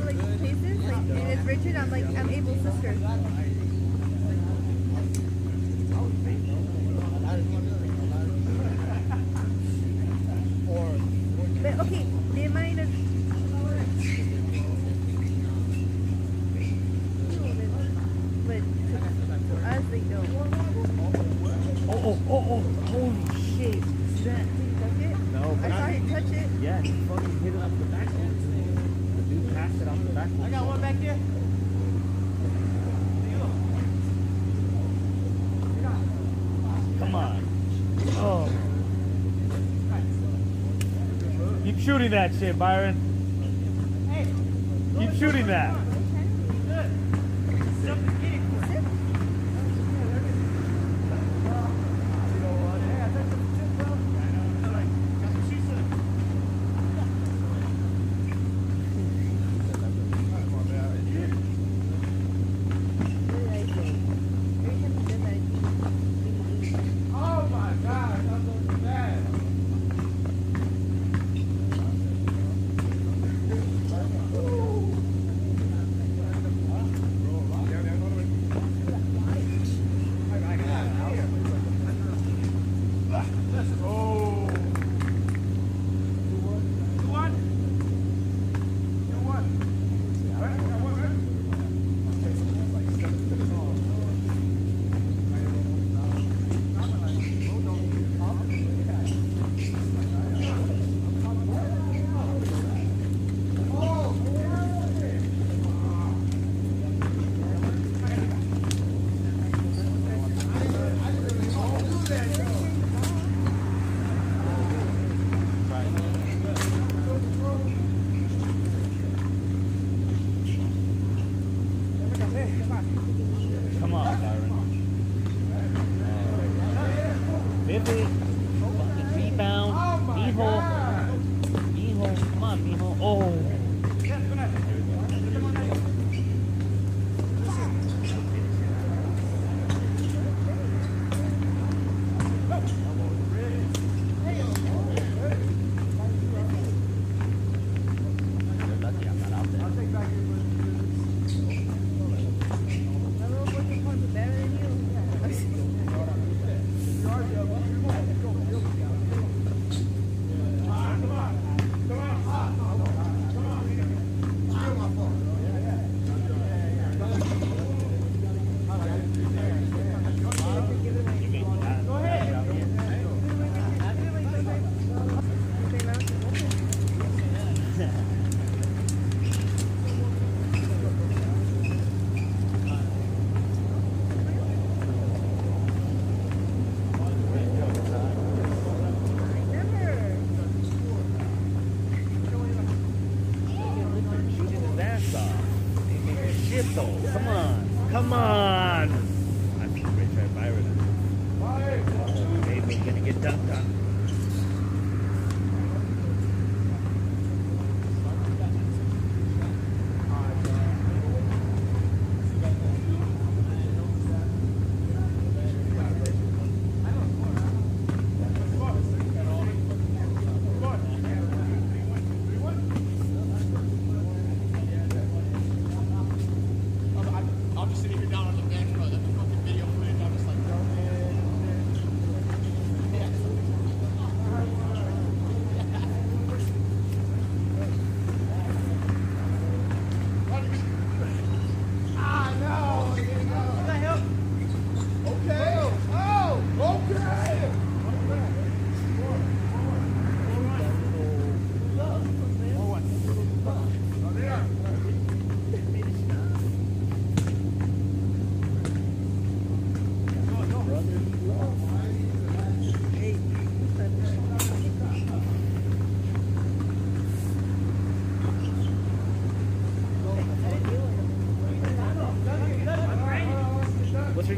like. Like, and it's Richard, I'm like, I'm Abel's sister. Come on. Oh. Keep shooting that shit, Byron. Keep shooting that.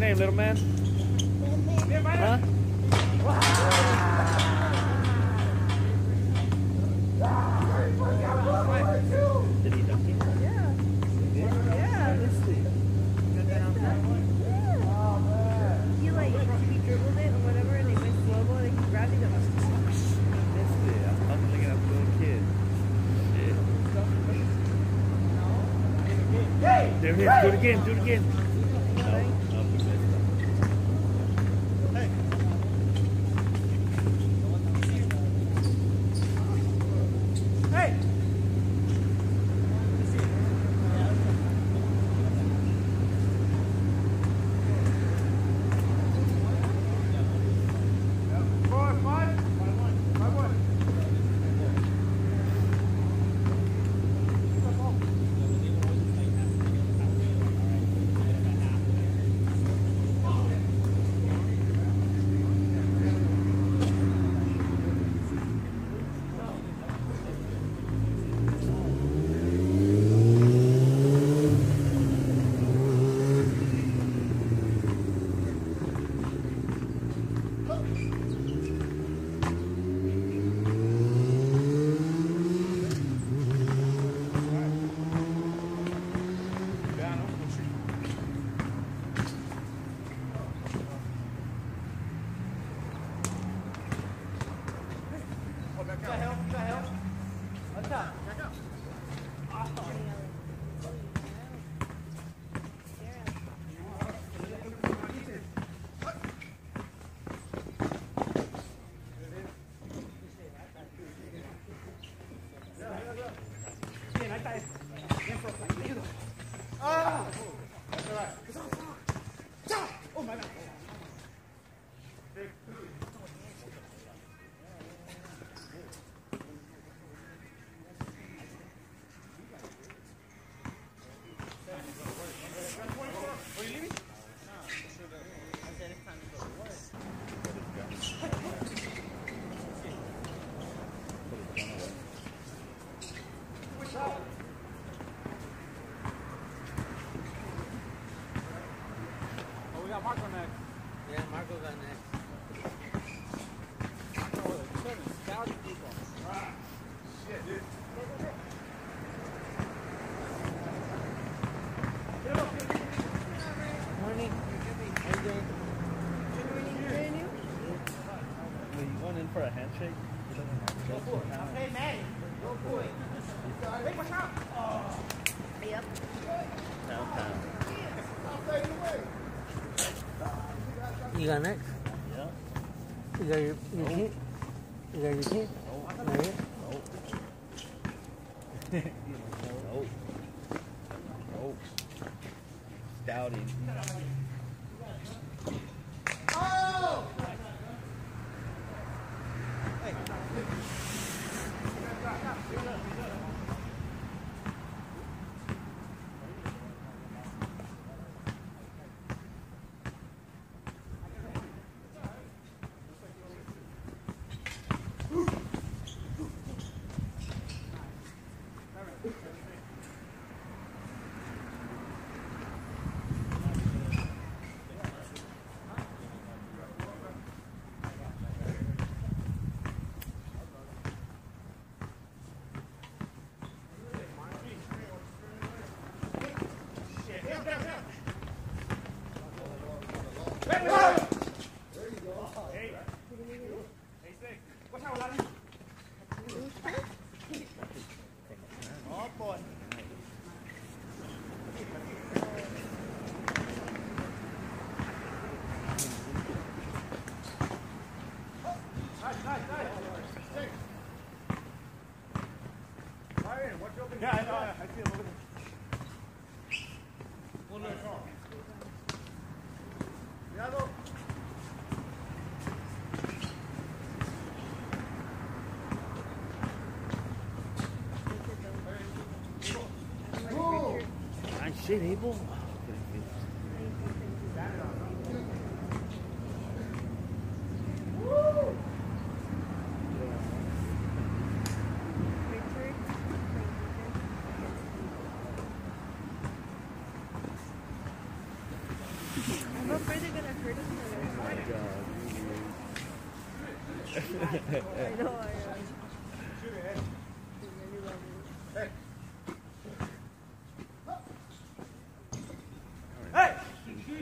Name, little man? Okay. We got Marco next. Yeah, Marco got next. Morning. How you doing? Wait, you going in for a handshake? You don't have to go for it. Hey, Manny. Go for it. Take my shot. You got next? Yeah. You got your, your kid? You got your kid? Right here? Oh. Oh. Doubting. Yeah, I know. I see him over there. Nice shit, Abel. Yeah,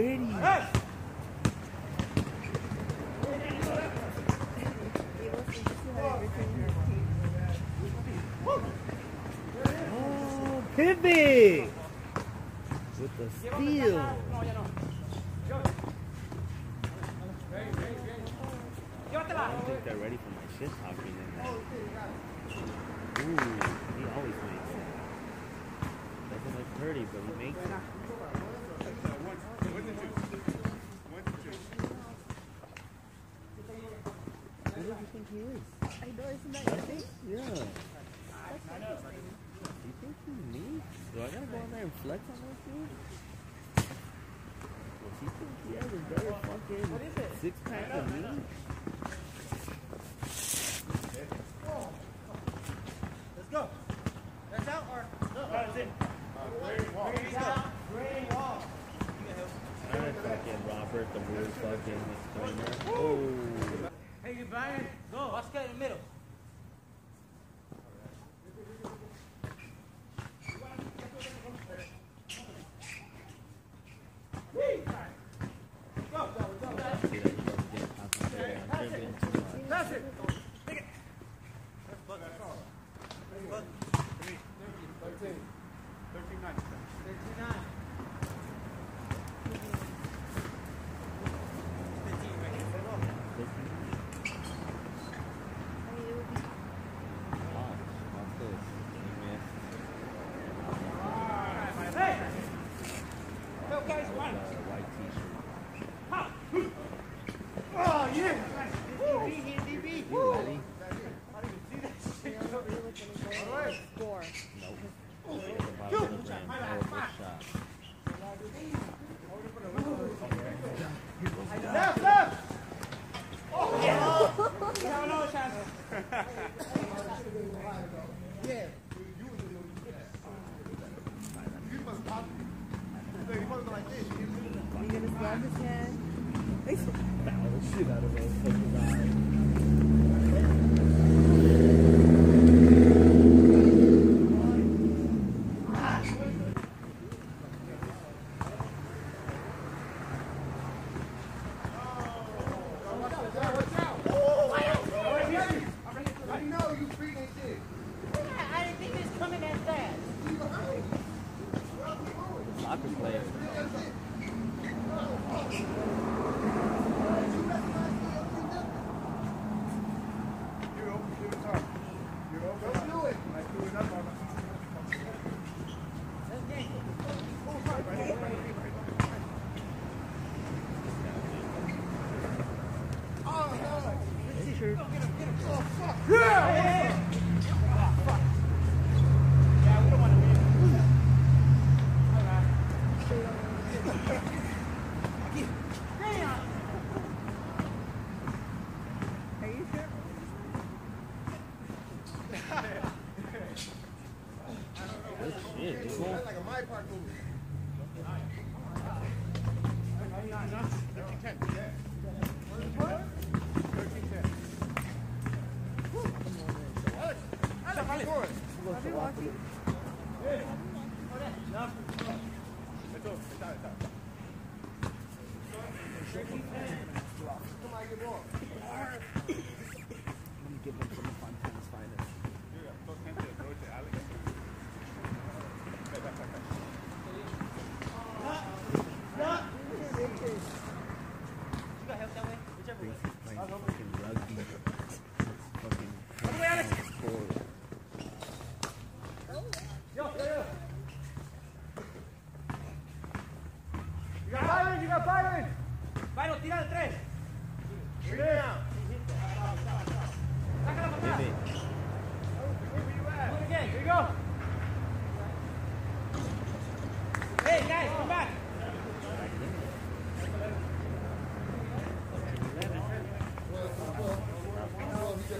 pretty. Hey. Oh, pivot with the steal. I think they're ready for my shit talking in. Ooh, he always makes it. Doesn't look pretty, but he makes it. fucking flex on dude? He he has a better fucking six pack of me? I can play it. vai, Padu.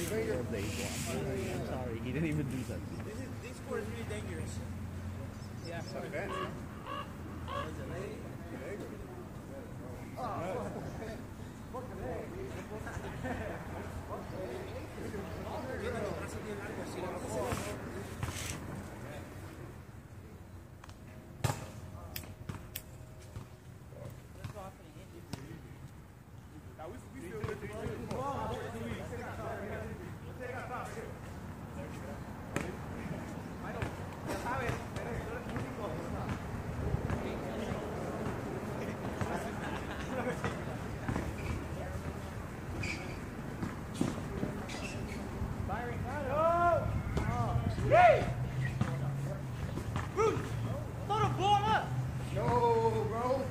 Or they go. I'm sorry, he didn't even do that. This, is, this sport is really dangerous. Yeah. Throw the ball up. No, bro.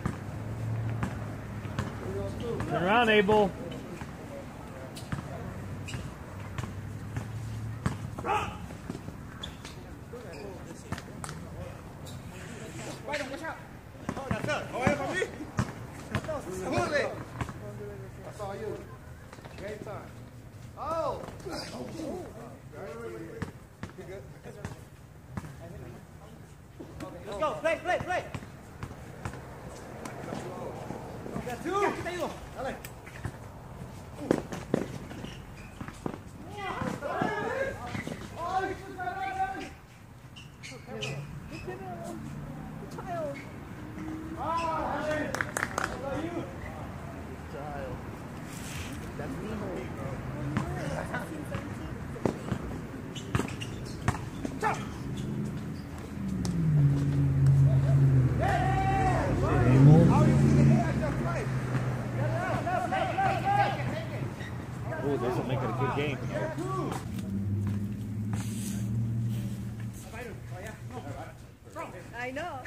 Turn around, Abel. Byron, watch out. Oh, that's up. Oh, that's on me? Pull it. I saw you. Game time. Oh. You good? Let's go. Play, play, play. Got two. Te. Dale. I know.